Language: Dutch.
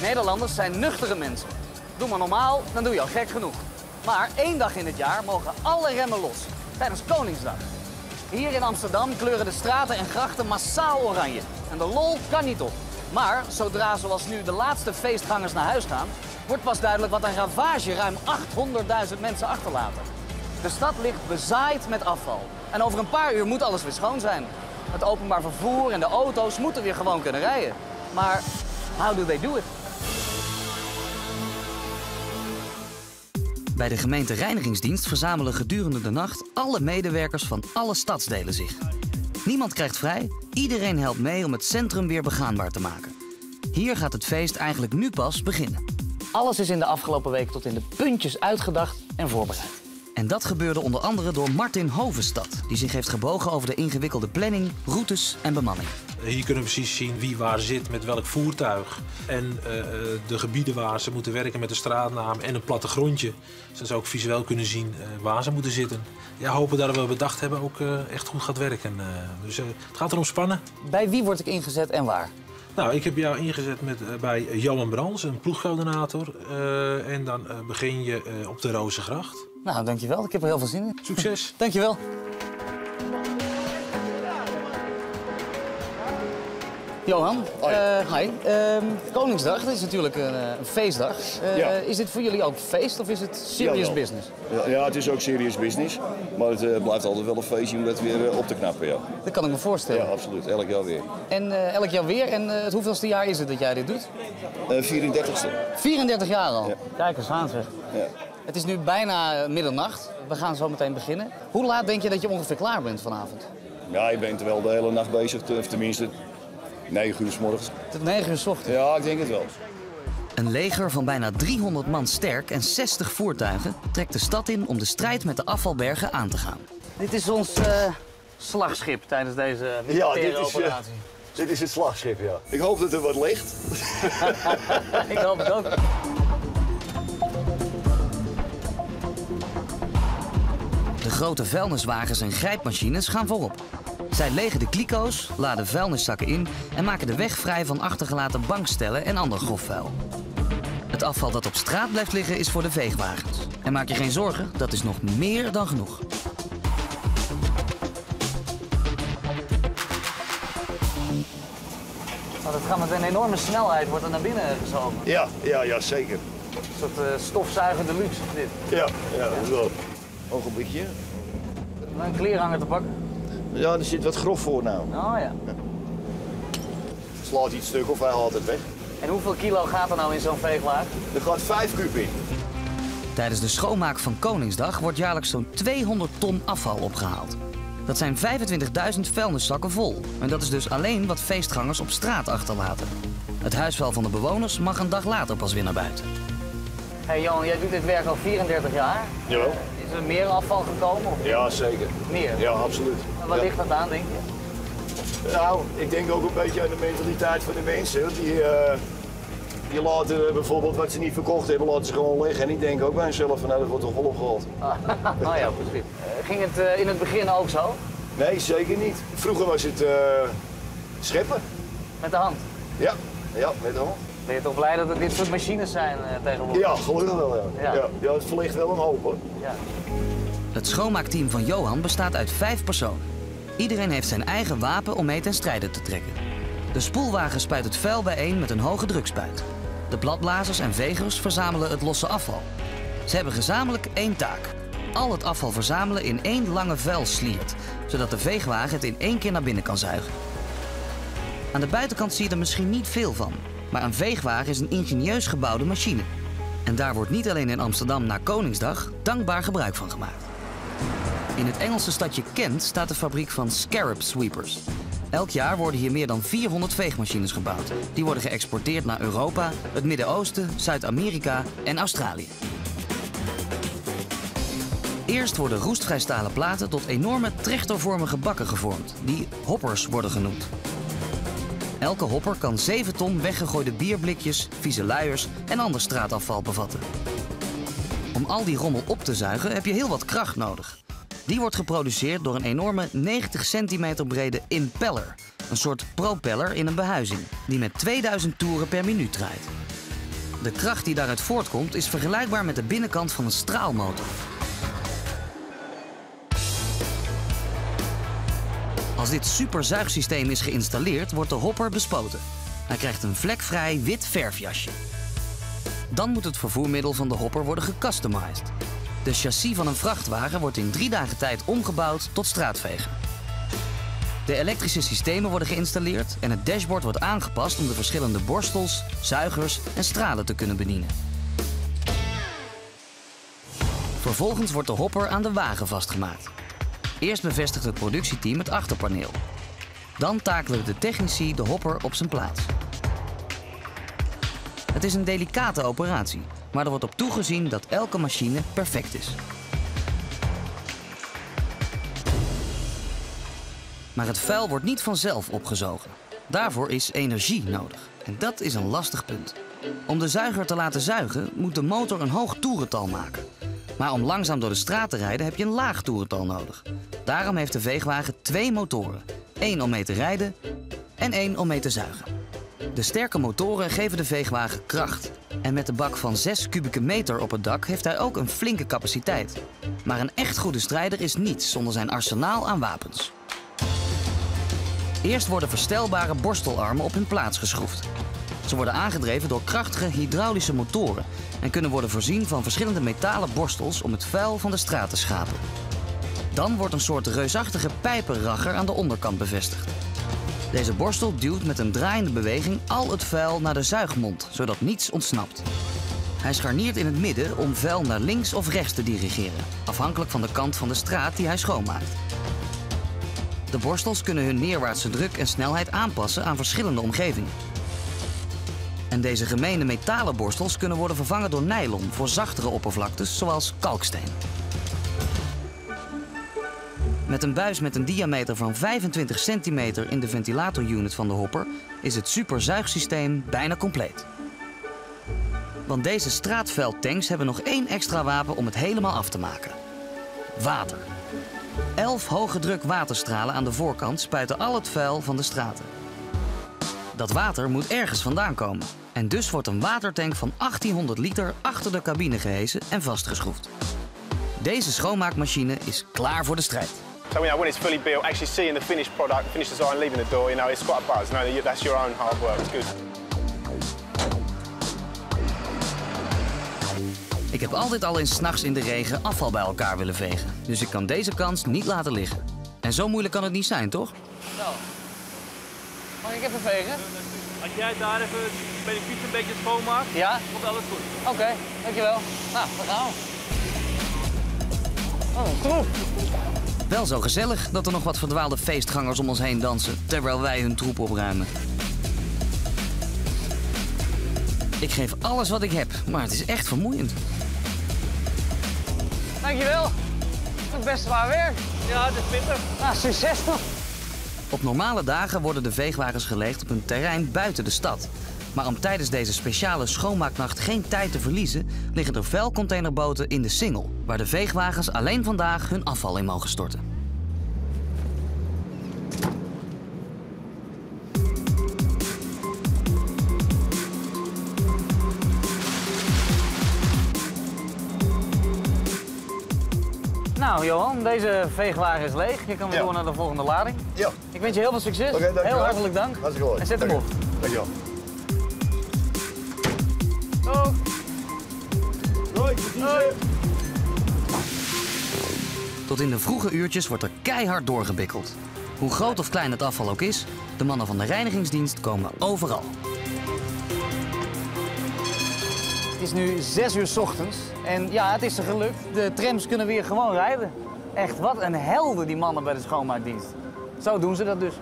Nederlanders zijn nuchtere mensen. Doe maar normaal, dan doe je al gek genoeg. Maar één dag in het jaar mogen alle remmen los. Tijdens Koningsdag. Hier in Amsterdam kleuren de straten en grachten massaal oranje. En de lol kan niet op. Maar zodra zoals nu de laatste feestgangers naar huis gaan... wordt pas duidelijk wat een ravage ruim 800.000 mensen achterlaten. De stad ligt bezaaid met afval. En over een paar uur moet alles weer schoon zijn. Het openbaar vervoer en de auto's moeten weer gewoon kunnen rijden. Maar how do they do it? Bij de gemeente Reinigingsdienst verzamelen gedurende de nacht alle medewerkers van alle stadsdelen zich. Niemand krijgt vrij, iedereen helpt mee om het centrum weer begaanbaar te maken. Hier gaat het feest eigenlijk nu pas beginnen. Alles is in de afgelopen week tot in de puntjes uitgedacht en voorbereid. En dat gebeurde onder andere door Martin Hovenstad, die zich heeft gebogen over de ingewikkelde planning, routes en bemanning. Hier kunnen we precies zien wie waar zit met welk voertuig. En uh, de gebieden waar ze moeten werken met de straatnaam en een plattegrondje. Zodat ze ook visueel kunnen zien uh, waar ze moeten zitten. Ja, hopen dat we bedacht hebben ook uh, echt goed gaat werken. dus het gaat erom spannen. Bij wie word ik ingezet en waar? Nou, ik heb jou ingezet met, bij Johan Brands, een ploegcoördinator. en dan begin je op de Rozengracht. Nou, dankjewel. Ik heb er heel veel zin in. Succes. dankjewel. Johan. Uh, hi. Uh, Koningsdag, dat is natuurlijk een, een feestdag. Uh, Ja. Is dit voor jullie ook feest of is het serious business? Ja, ja, het is ook serious business. Maar het eh, blijft altijd wel een feestje om dat weer eh, op te knappen. Ja, Dat kan ik me voorstellen. ja absoluut. Elk jaar weer. En eh, elk jaar weer. En eh, het hoeveelste jaar is het dat jij dit doet? Eh 34ste. 34 jaar al. Ja. Kijk eens aan zeg. Ja. Het is nu bijna eh, middernacht. We gaan zo meteen beginnen. Hoe laat denk je dat je ongeveer klaar bent vanavond? ja, je bent er wel de hele nacht bezig. Of tenminste, 9 uur s morgens. Tot 9 uur s ochtends. Ja, ik denk het wel. Een leger van bijna 300 man sterk en 60 voertuigen trekt de stad in om de strijd met de afvalbergen aan te gaan. Dit is ons eh, slagschip tijdens deze Ja, dit is, eh, operatie. dit is het slagschip, ja. Ik hoop dat er wat ligt. Ik hoop het ook. De grote vuilniswagens en grijpmachines gaan voorop. Zij legen de kliko's, laden vuilniszakken in en maken de weg vrij van achtergelaten bankstellen en ander grof vuil. Het afval dat op straat blijft liggen is voor de veegwagens. En maak je geen zorgen, dat is nog meer dan genoeg. Oh, dat gaat met een enorme snelheid wordt er naar binnen gezogen. Ja, ja, ja, zeker. Een soort eh, stofzuigende luxe dit. Ja, ja, dat is wel. Ogenblikje. Een kleerhanger te pakken. Ja, er zit wat grof voor nou. Oh ja. Slaat iets stuk of hij haalt het weg. En hoeveel kilo gaat er nou in zo'n veegwagen? Er gaat 5 kuub in. Tijdens de schoonmaak van Koningsdag wordt jaarlijks zo'n 200 ton afval opgehaald. Dat zijn 25.000 vuilniszakken vol. En dat is dus alleen wat feestgangers op straat achterlaten. Het huisvuil van de bewoners mag een dag later pas weer naar buiten. Hey Johan, jij doet dit werk al 34 jaar. Jawel. Is er meer afval gekomen? Of Ja, zeker. meer? Ja, absoluut. En Wat Ja. ligt dat aan, denk je? Nou, ik denk ook een beetje aan de mentaliteit van de mensen. Die, eh, die laten bijvoorbeeld wat ze niet verkocht hebben, laten ze gewoon liggen. En ik denk ook bij mezelf van nou, dat wordt toch wel opgehaald. oh ja, precies. Eh, ging het eh, in het begin ook zo? Nee, zeker niet. Vroeger was het eh, scheppen. Met de hand? Ja, ja, met de hand. Ben je toch blij dat er dit soort machines zijn eh, tegenwoordig? Ja, gelukkig wel, ja. Ja. Ja. Ja, het verlicht wel een hoop, hoor. Ja. Het schoonmaakteam van Johan bestaat uit vijf personen. Iedereen heeft zijn eigen wapen om mee ten strijde te trekken. De spoelwagen spuit het vuil bijeen met een hoge drukspuit. De bladblazers en vegers verzamelen het losse afval. Ze hebben gezamenlijk één taak. Al het afval verzamelen in één lange vuilsliert, zodat de veegwagen het in één keer naar binnen kan zuigen. Aan de buitenkant zie je er misschien niet veel van, maar een veegwagen is een ingenieus gebouwde machine. En daar wordt niet alleen in Amsterdam na Koningsdag dankbaar gebruik van gemaakt. In het Engelse stadje Kent staat de fabriek van Scarab Sweepers. Elk jaar worden hier meer dan 400 veegmachines gebouwd. Die worden geëxporteerd naar Europa, het Midden-Oosten, Zuid-Amerika en Australië. Eerst worden roestvrijstalen platen tot enorme trechtervormige bakken gevormd, die hoppers worden genoemd. Elke hopper kan 7 ton weggegooide bierblikjes, vieze luiers en ander straatafval bevatten. Om al die rommel op te zuigen heb je heel wat kracht nodig. Die wordt geproduceerd door een enorme 90 centimeter brede impeller. Een soort propeller in een behuizing, die met 2000 toeren per minuut draait. De kracht die daaruit voortkomt is vergelijkbaar met de binnenkant van een straalmotor. Als dit superzuigsysteem is geïnstalleerd, wordt de hopper bespoten. Hij krijgt een vlekvrij wit verfjasje. Dan moet het vervoermiddel van de hopper worden gecustomized. De chassis van een vrachtwagen wordt in drie dagen tijd omgebouwd tot straatvegen. De elektrische systemen worden geïnstalleerd en het dashboard wordt aangepast om de verschillende borstels, zuigers en stralen te kunnen bedienen. Vervolgens wordt de hopper aan de wagen vastgemaakt. Eerst bevestigt het productieteam het achterpaneel. Dan takelen de technici de hopper op zijn plaats. Het is een delicate operatie, maar er wordt op toegezien dat elke machine perfect is. Maar het vuil wordt niet vanzelf opgezogen. Daarvoor is energie nodig. En dat is een lastig punt. Om de zuiger te laten zuigen, moet de motor een hoog toerental maken. Maar om langzaam door de straat te rijden heb je een laag toerental nodig. Daarom heeft de veegwagen twee motoren. één om mee te rijden en één om mee te zuigen. De sterke motoren geven de veegwagen kracht. En met de bak van 6 kubieke meter op het dak heeft hij ook een flinke capaciteit. Maar een echt goede strijder is niets zonder zijn arsenaal aan wapens. Eerst worden verstelbare borstelarmen op hun plaats geschroefd. Ze worden aangedreven door krachtige hydraulische motoren en kunnen worden voorzien van verschillende metalen borstels om het vuil van de straat te schapen. Dan wordt een soort reusachtige pijpenragger aan de onderkant bevestigd. Deze borstel duwt met een draaiende beweging al het vuil naar de zuigmond, zodat niets ontsnapt. Hij scharniert in het midden om vuil naar links of rechts te dirigeren, afhankelijk van de kant van de straat die hij schoonmaakt. De borstels kunnen hun neerwaartse druk en snelheid aanpassen aan verschillende omgevingen. En deze gemene metalen borstels kunnen worden vervangen door nylon voor zachtere oppervlaktes, zoals kalksteen. Met een buis met een diameter van 25 centimeter in de ventilatorunit van de hopper is het superzuigsysteem bijna compleet. Want deze straatvuiltanks hebben nog één extra wapen om het helemaal af te maken. Water. Elf hoge druk waterstralen aan de voorkant spuiten al het vuil van de straten. Dat water moet ergens vandaan komen. En dus wordt een watertank van 1800 liter achter de cabine gehesen en vastgeschroefd. Deze schoonmaakmachine is klaar voor de strijd. So you know, when it's fully built, actually seeing the finished product, finished design, leaving the door, you know, it's quite a buzz. You know, that's your own hard work. It's good. Ik heb altijd al eens s'nachts in de regen afval bij elkaar willen vegen. Dus ik kan deze kans niet laten liggen. En zo moeilijk kan het niet zijn, toch? Zo. Mag ik even vegen? Als jij daar even bij de fiets een beetje schoonmaakt, Ja? komt alles goed. Oké, dankjewel. Nou, we gaan. Oh, troep. Wel zo gezellig dat er nog wat verdwaalde feestgangers om ons heen dansen, terwijl wij hun troep opruimen. Ik geef alles wat ik heb, maar het is echt vermoeiend. Dankjewel. Het is best zwaar werk. Ja, het is pittig. Nou, succes nog. Op normale dagen worden de veegwagens gelegd op een terrein buiten de stad. Maar om tijdens deze speciale schoonmaaknacht geen tijd te verliezen, liggen er vuilcontainerboten in de Singel, waar de veegwagens alleen vandaag hun afval in mogen storten. Nou, Johan, deze veegwagen is leeg. Je kan weer Ja. door naar de volgende lading. Ja. Ik wens je heel veel succes. Oké, dankjewel. heel hartelijk dank. Hartstikke goed. En zet hem op. Dankjewel. Oh. Tot in de vroege uurtjes wordt er keihard doorgebikkeld. Hoe groot of klein het afval ook is, de mannen van de reinigingsdienst komen overal. Het is nu 6 uur 's ochtends en ja, het is ze gelukt. De trams kunnen weer gewoon rijden. Echt, wat een helden die mannen bij de schoonmaakdienst. Zo doen ze dat dus.